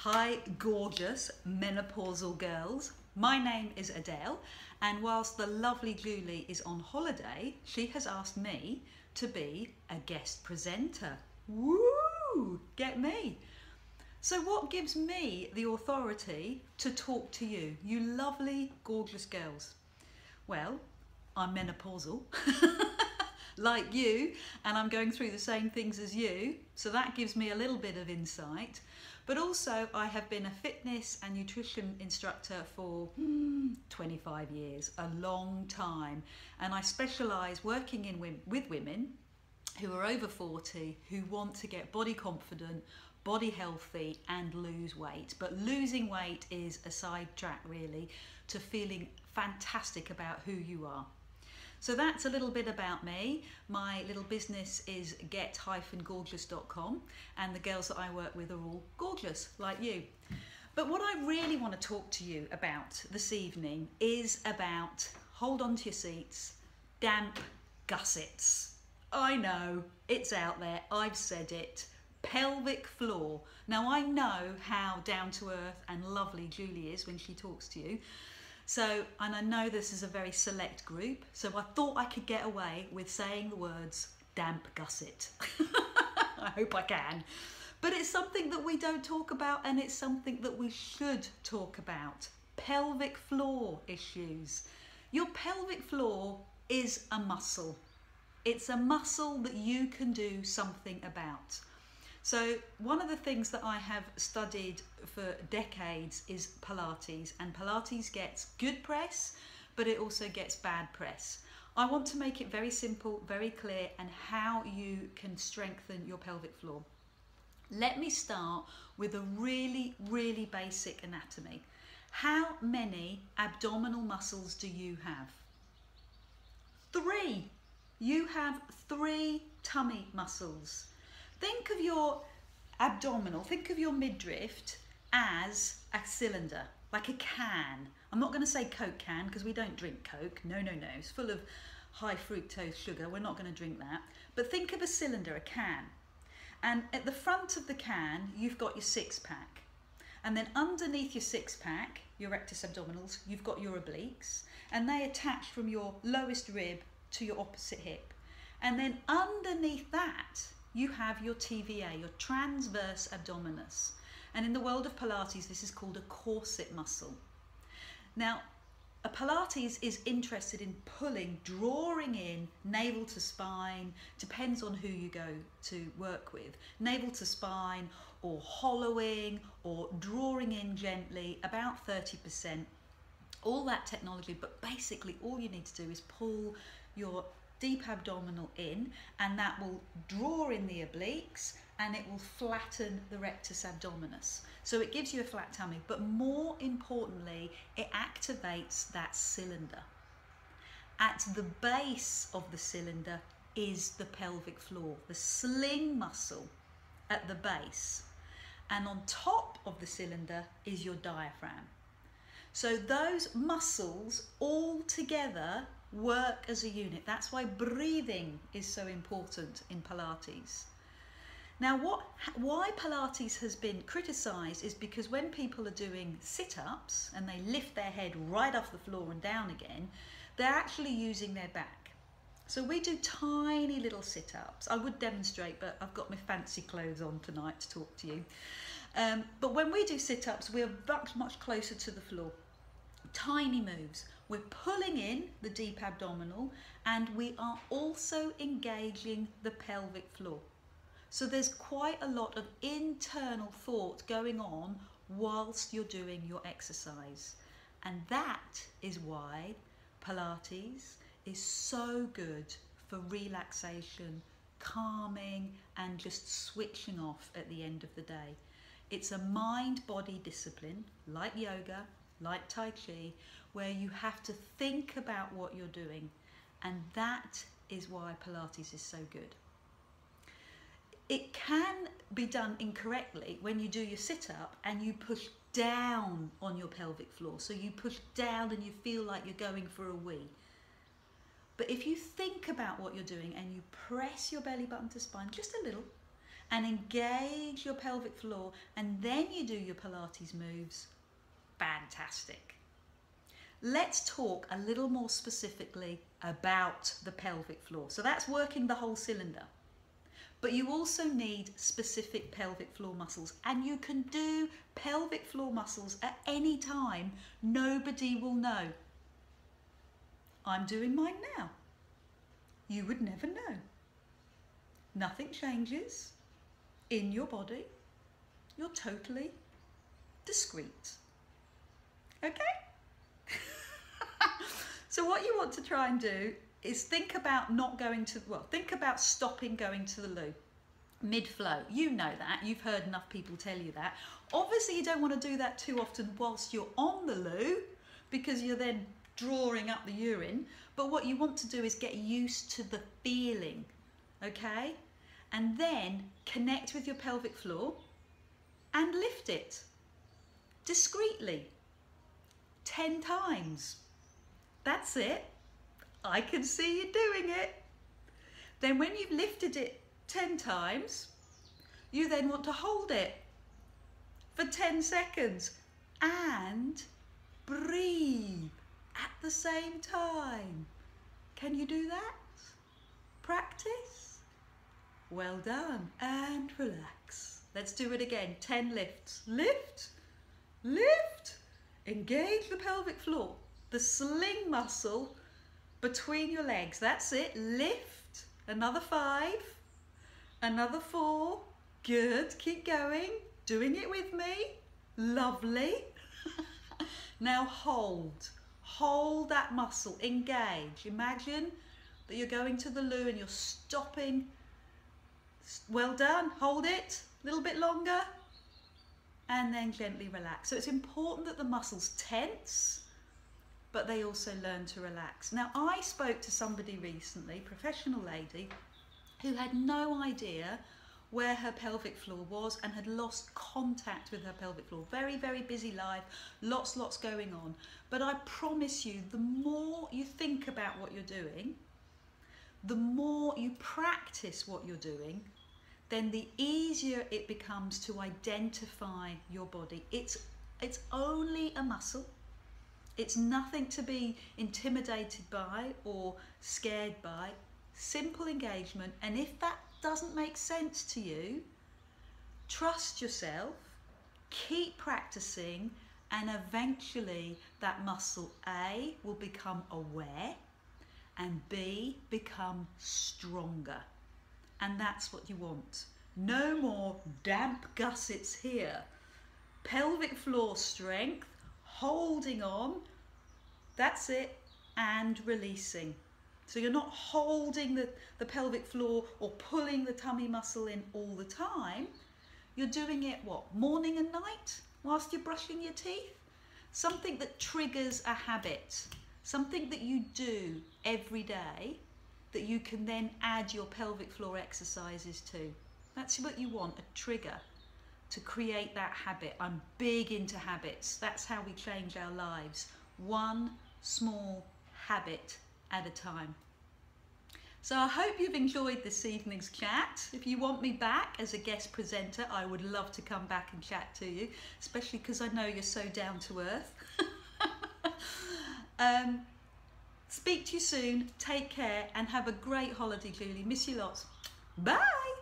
Hi, gorgeous menopausal girls. My name is Adele, and whilst the lovely Julie is on holiday, she has asked me to be a guest presenter. Woo! Get me! So, what gives me the authority to talk to you, you lovely, gorgeous girls? Well, I'm menopausal, like you, and I'm going through the same things as you, so that gives me a little bit of insight. But also, I have been a fitness and nutrition instructor for hmm, 25 years, a long time. And I specialise working in with women who are over 40 who want to get body confident, body healthy, and lose weight. But losing weight is a sidetrack, really, to feeling fantastic about who you are. So that's a little bit about me. My little business is get-gorgeous.com and the girls that I work with are all gorgeous like you. But what I really want to talk to you about this evening is about, hold on to your seats, damp gussets. I know, it's out there, I've said it. Pelvic floor. Now I know how down to earth and lovely Julie is when she talks to you. So, and I know this is a very select group, so I thought I could get away with saying the words damp gusset. I hope I can. But it's something that we don't talk about and it's something that we should talk about. Pelvic floor issues. Your pelvic floor is a muscle. It's a muscle that you can do something about. So one of the things that I have studied for decades is Pilates and Pilates gets good press but it also gets bad press. I want to make it very simple, very clear and how you can strengthen your pelvic floor. Let me start with a really, really basic anatomy. How many abdominal muscles do you have? Three. You have three tummy muscles. Think of your abdominal, think of your midriff as a cylinder, like a can. I'm not going to say Coke can because we don't drink Coke. No, no, no. It's full of high fructose sugar. We're not going to drink that. But think of a cylinder, a can. And at the front of the can, you've got your six pack. And then underneath your six pack, your rectus abdominals, you've got your obliques. And they attach from your lowest rib to your opposite hip. And then underneath that, you have your TVA, your transverse abdominis. And in the world of Pilates, this is called a corset muscle. Now, a Pilates is interested in pulling, drawing in navel to spine, depends on who you go to work with, navel to spine or hollowing or drawing in gently, about 30%. All that technology, but basically all you need to do is pull your deep abdominal in and that will draw in the obliques and it will flatten the rectus abdominis. So it gives you a flat tummy, but more importantly, it activates that cylinder. At the base of the cylinder is the pelvic floor, the sling muscle at the base. And on top of the cylinder is your diaphragm. So those muscles all together work as a unit. That's why breathing is so important in Pilates. Now, what, why Pilates has been criticised is because when people are doing sit-ups and they lift their head right off the floor and down again, they're actually using their back. So we do tiny little sit-ups. I would demonstrate, but I've got my fancy clothes on tonight to talk to you. Um, but when we do sit-ups, we're much, much closer to the floor. Tiny moves. We're pulling in the deep abdominal and we are also engaging the pelvic floor. So there's quite a lot of internal thought going on whilst you're doing your exercise. And that is why Pilates is so good for relaxation, calming, and just switching off at the end of the day. It's a mind body discipline like yoga, like Tai Chi, where you have to think about what you're doing. And that is why Pilates is so good. It can be done incorrectly when you do your sit up and you push down on your pelvic floor. So you push down and you feel like you're going for a wee. But if you think about what you're doing and you press your belly button to spine just a little, and engage your pelvic floor and then you do your Pilates moves, fantastic. Let's talk a little more specifically about the pelvic floor. So that's working the whole cylinder. But you also need specific pelvic floor muscles and you can do pelvic floor muscles at any time. Nobody will know. I'm doing mine now. You would never know. Nothing changes in your body. You're totally discreet. Okay? so what you want to try and do is think about not going to, well, think about stopping going to the loo mid-flow. You know that, you've heard enough people tell you that. Obviously you don't want to do that too often whilst you're on the loo because you're then drawing up the urine. But what you want to do is get used to the feeling, okay? And then connect with your pelvic floor and lift it discreetly 10 times. That's it. I can see you doing it. Then when you've lifted it 10 times, you then want to hold it for 10 seconds and breathe at the same time. Can you do that? Practice? Well done. And relax. Let's do it again. 10 lifts. Lift, lift. Engage the pelvic floor, the sling muscle between your legs. That's it. Lift. Another five. Another four. Good. Keep going. Doing it with me. Lovely. now hold. Hold that muscle. Engage. Imagine that you're going to the loo and you're stopping. Well done. Hold it. A little bit longer. And then gently relax. So it's important that the muscles tense but they also learn to relax. Now, I spoke to somebody recently, professional lady, who had no idea where her pelvic floor was and had lost contact with her pelvic floor. Very, very busy life, lots, lots going on. But I promise you, the more you think about what you're doing, the more you practice what you're doing, then the easier it becomes to identify your body. It's, it's only a muscle. It's nothing to be intimidated by or scared by. Simple engagement. And if that doesn't make sense to you, trust yourself, keep practicing, and eventually that muscle A will become aware and B become stronger. And that's what you want. No more damp gussets here. Pelvic floor strength holding on, that's it, and releasing. So you're not holding the, the pelvic floor or pulling the tummy muscle in all the time. You're doing it what? Morning and night whilst you're brushing your teeth? Something that triggers a habit, something that you do every day that you can then add your pelvic floor exercises to. That's what you want, a trigger to create that habit. I'm big into habits. That's how we change our lives. One small habit at a time. So I hope you've enjoyed this evening's chat. If you want me back as a guest presenter, I would love to come back and chat to you, especially because I know you're so down to earth. um, speak to you soon. Take care and have a great holiday, Julie. Miss you lots. Bye.